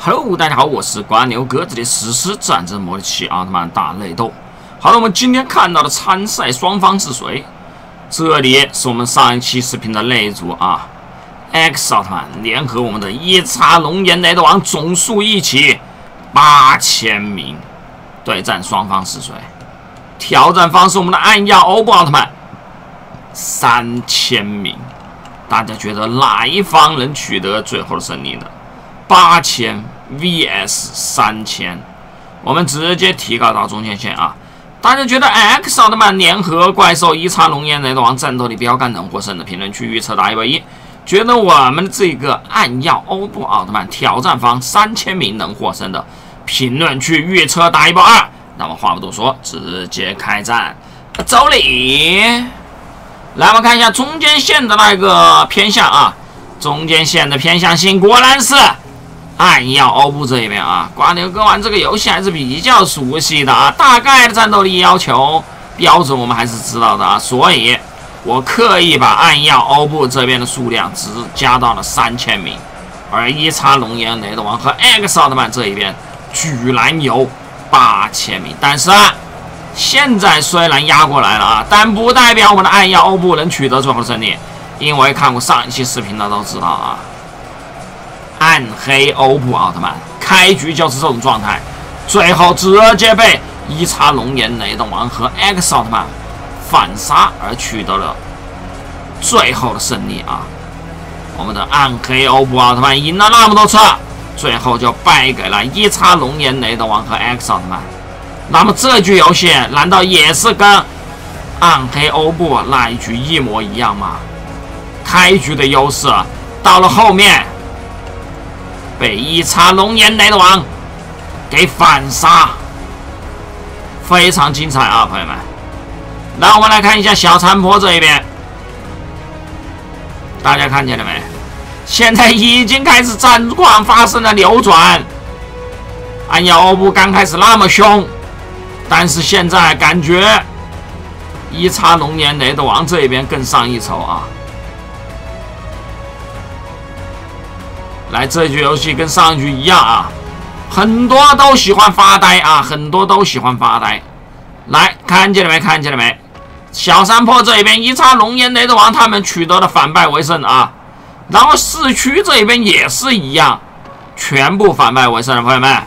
Hello，大家好，我是瓜牛哥，这里实时战争模拟器奥特曼大内斗。好了，我们今天看到的参赛双方是谁？这里是我们上一期视频的内组啊，X 奥特曼联合我们的一叉龙岩雷德王，总数一起八千名。对战双方是谁？挑战方是我们的暗耀欧布奥特曼，三千名。大家觉得哪一方能取得最后的胜利呢？八千 vs 三千，我们直接提高到中间线啊！大家觉得 X 奥特曼联合怪兽一叉龙炎雷德王战斗力标杆能获胜的？评论区预测打一百一。觉得我们这个暗耀欧布奥特曼挑战方三千名能获胜的？评论区预测打一波二。那么话不多说，直接开战，走你！来，我们看一下中间线的那个偏向啊，中间线的偏向性果然是暗耀欧布这一边啊。瓜牛哥玩这个游戏还是比较熟悉的啊，大概的战斗力要求标准我们还是知道的啊，所以我刻意把暗耀欧布这边的数量只加到了三千名，而一叉龙岩雷德王和 X 奥特曼这一边居然有。八千名，但是啊，现在虽然压过来了啊，但不代表我们的暗耀欧布能取得最后胜利，因为看过上一期视频的都知道啊，暗黑欧布奥特曼开局就是这种状态，最后直接被一叉龙岩雷德王和 X 奥特曼反杀而取得了最后的胜利啊，我们的暗黑欧布奥特曼赢了那么多次。最后就败给了一叉龙岩雷德王和 X 奥特曼。那么这局游戏难道也是跟暗黑欧布那一局一模一样吗？开局的优势到了后面被一叉龙岩雷德王给反杀，非常精彩啊，朋友们！那我们来看一下小残坡这一边，大家看见了没？现在已经开始战况发生了扭转。暗耀欧布刚开始那么凶，但是现在感觉一叉龙岩雷德王这边更上一筹啊！来，这局游戏跟上一局一样啊，很多都喜欢发呆啊，很多都喜欢发呆。来，看见了没？看见了没？小山坡这边一叉龙岩雷德王他们取得了反败为胜啊！然后市区这边也是一样，全部反败为胜了，朋友们，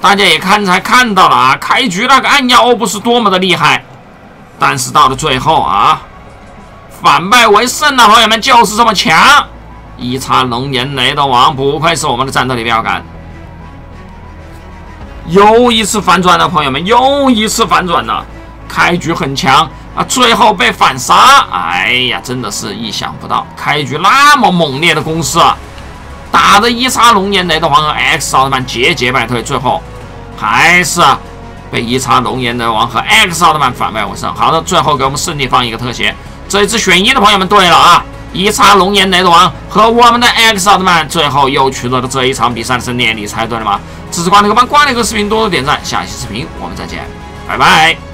大家也看才看到了啊，开局那个暗耀欧布是多么的厉害，但是到了最后啊，反败为胜了，朋友们就是这么强，一叉龙岩雷德王不愧是我们的战斗力标杆，又一次反转了，朋友们又一次反转了，开局很强。啊！最后被反杀，哎呀，真的是意想不到，开局那么猛烈的攻势，打的一叉龙岩雷德王和 X 奥特曼节节败退，最后还是被一叉龙岩雷王和 X 奥特曼反败为胜。好的，最后给我们胜利放一个特写。这一次选一的朋友们，对了啊，一叉龙岩雷德王和我们的 X 奥特曼最后又取得了这一场比赛的胜利，你猜对了吗？支持瓜头哥帮瓜头哥视频多多点赞，下期视频我们再见，拜拜。